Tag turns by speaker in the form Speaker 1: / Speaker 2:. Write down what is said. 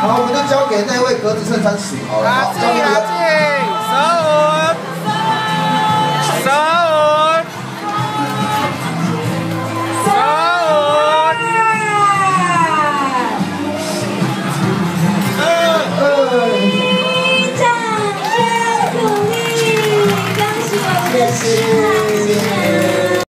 Speaker 1: 好我们就交给那位格子衬衫十好了来交给阿静
Speaker 2: 三二三二
Speaker 3: 三二一二